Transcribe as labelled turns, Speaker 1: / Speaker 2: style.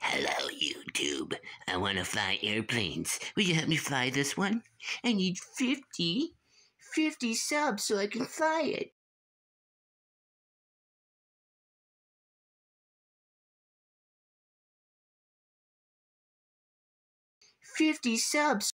Speaker 1: Hello, YouTube. I want to fly airplanes. Will you help me fly this one? I need 50, 50 subs so I can fly it. Fifty subs.